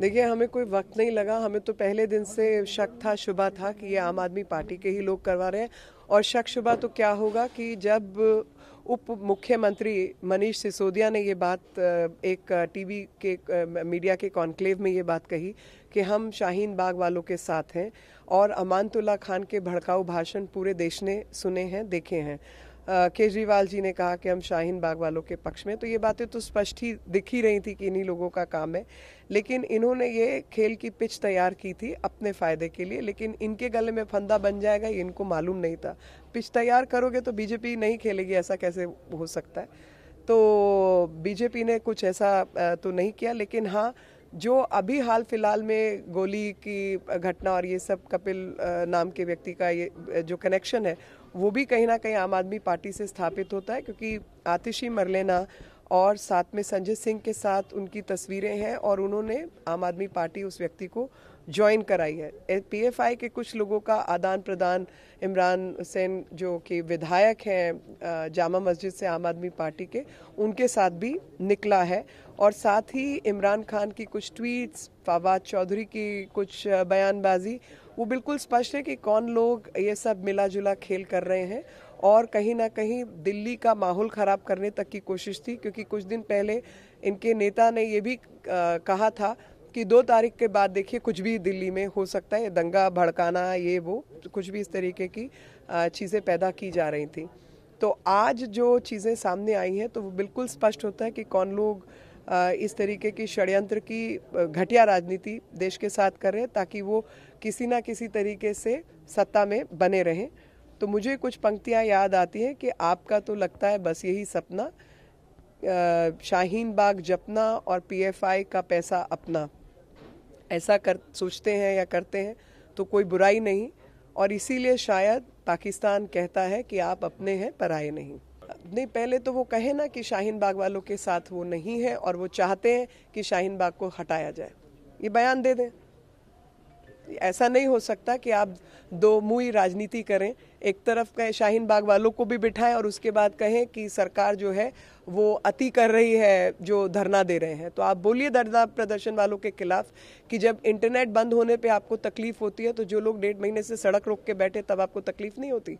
देखिए, हमें कोई वक्त नहीं लगा। हमें तो पहले दिन से शक था शुभा था कि ये आम आदमी पार्टी के ही लोग करवा रहे हैं। और शक शुबा तो क्या होगा कि जब उप मुख्यमंत्री मनीष सिसोदिया ने ये बात एक टीवी के मीडिया के कॉन्क्लेव में ये बात कही कि हम शाहीन बाग वालों के साथ हैं और अमानतुल्ला खान के भड़काऊ भाषण पूरे देश ने सुने हैं, देखे हैं। केजरीवाल जी ने कहा कि हम शाहीन बाग वालों के पक्ष में तो ये बातें तो स्पष्ट ही दिख ही रही थी कि इन्हीं लोगों का काम है। लेकिन इन्होंने ये खेल की पिच तैयार की थी अपने फ़ायदे के लिए, लेकिन इनके गले में फंदा बन जाएगा, ये इनको मालूम नहीं था। पिच तैयार करोगे तो बीजेपी नहीं खेलेगी, ऐसा कैसे हो सकता है? तो बीजेपी ने कुछ ऐसा तो नहीं किया, लेकिन हाँ जो अभी हाल फ़िलहाल में गोली की घटना और ये सब कपिल नाम के व्यक्ति का ये जो कनेक्शन है, वो भी कहीं ना कहीं आम आदमी पार्टी से स्थापित होता है, क्योंकि आतिशी मरलेना और साथ में संजय सिंह के साथ उनकी तस्वीरें हैं और उन्होंने आम आदमी पार्टी उस व्यक्ति को ज्वाइन कराई है। पीएफआई के कुछ लोगों का आदान प्रदान इमरान हुसैन जो कि विधायक हैं जामा मस्जिद से आम आदमी पार्टी के, उनके साथ भी निकला है। और साथ ही इमरान खान की कुछ ट्वीट्स फवाद चौधरी की कुछ बयानबाजी, वो बिल्कुल स्पष्ट है कि कौन लोग ये सब मिला जुला खेल कर रहे हैं। और कहीं ना कहीं दिल्ली का माहौल ख़राब करने तक की कोशिश थी, क्योंकि कुछ दिन पहले इनके नेता ने ये भी कहा था कि दो तारीख के बाद देखिए कुछ भी दिल्ली में हो सकता है दंगा, भड़काना, ये वो, कुछ भी इस तरीके की चीज़ें पैदा की जा रही थी। तो आज जो चीज़ें सामने आई हैं तो वो बिल्कुल स्पष्ट होता है कि कौन लोग इस तरीके की षड्यंत्र की घटिया राजनीति देश के साथ कर रहे हैं, ताकि वो किसी ना किसी तरीके से सत्ता में बने रहें। तो मुझे कुछ पंक्तियाँ याद आती हैं कि आपका तो लगता है बस यही सपना शाहीन बाग जपना और पीएफआई का पैसा अपना। ऐसा कर, सोचते हैं या करते हैं तो कोई बुराई नहीं और इसीलिए शायद पाकिस्तान कहता है कि आप अपने हैं पराए नहीं। नहीं, पहले तो वो कहे ना कि शाहीन बाग वालों के साथ वो नहीं है और वो चाहते हैं कि शाहीन बाग को हटाया जाए। ये बयान दे दें। ऐसा नहीं हो सकता कि आप दो मुई राजनीति करें, एक तरफ़ कहें शाहीन बाग वालों को भी बिठाएँ और उसके बाद कहें कि सरकार जो है, वो अति कर रही है, जो धरना दे रहे हैं। तो आप बोलिए धरना प्रदर्शन वालों के खिलाफ कि जब इंटरनेट बंद होने पे आपको तकलीफ़ होती है तो जो लोग डेढ़ महीने से सड़क रोक के बैठे, तब आपको तकलीफ़ नहीं होती?